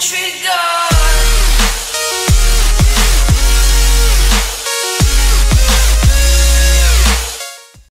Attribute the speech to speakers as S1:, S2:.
S1: trick.